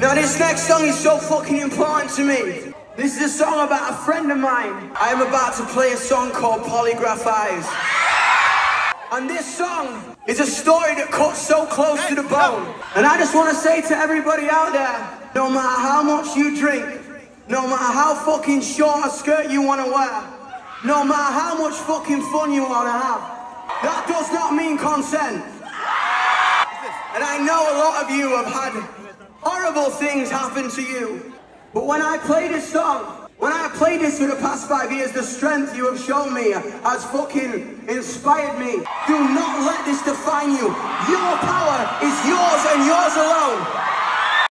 Now this next song is so fucking important to me. This is a song about a friend of mine. I am about to play a song called Polygraph Eyes. And this song is a story that cuts so close to the bone. And I just want to say to everybody out there, no matter how much you drink, no matter how fucking short a skirt you want to wear, no matter how much fucking fun you want to have, that does not mean consent. And I know a lot of you have had things happen to you. But when I play this song, when I played this for the past five years, the strength you have shown me has fucking inspired me. Do not let this define you. Your power is alone.